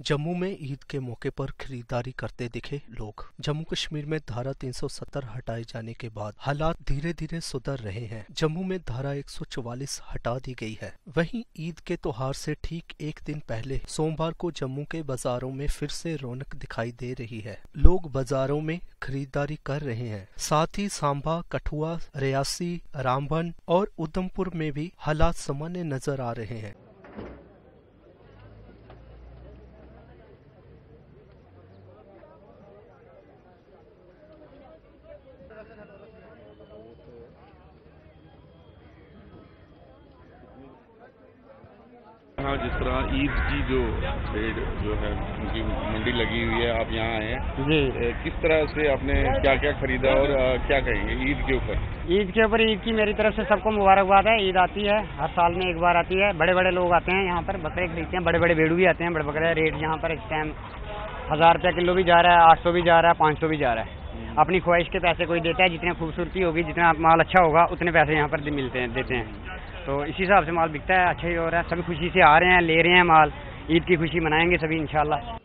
जम्मू में ईद के मौके पर खरीदारी करते दिखे लोग। जम्मू कश्मीर में धारा 370 हटाए जाने के बाद हालात धीरे धीरे सुधर रहे हैं। जम्मू में धारा 144 हटा दी गई है। वहीं ईद के त्योहार से ठीक एक दिन पहले सोमवार को जम्मू के बाजारों में फिर से रौनक दिखाई दे रही है। लोग बाजारों में खरीदारी कर रहे हैं। साथ ही सांबा कठुआ, रियासी, रामबन और उधमपुर में भी हालात सामान्य नज़र आ रहे हैं। हाँ जिस तरह ईद की जो ट्रेड जो है उनकी मंडी लगी हुई है आप यहाँ आए हैं। जी। किस तरह से आपने क्या क्या खरीदा और क्या कहेंगे ईद के ऊपर? ईद के ऊपर ईद की मेरी तरफ़ से सबको मुबारकबाद है ईद आती है हर साल में एक बार आती है। बड़े बड़े लोग आते हैं यहाँ पर बकरे खरीदते हैं बड़े बड़े बेड़ू भी आते हैं बड़े बकरे रेट यहाँ पर इस टाइम हज़ार रुपया किलो भी जा रहा है आठ सौ भी जा रहा है पाँच सौ भी जा रहा है। अपनी ख्वाहिश के पैसे कोई देता है जितनी खूबसूरती होगी जितना माल अच्छा होगा उतने पैसे यहाँ पर मिलते हैं देते हैं। तो इसी हिसाब से माल बिकता है अच्छा ही हो रहा है। सभी खुशी से आ रहे हैं, ले रहे हैं माल। ईद की खुशी मनाएँगे सभी, इंशाल्लाह।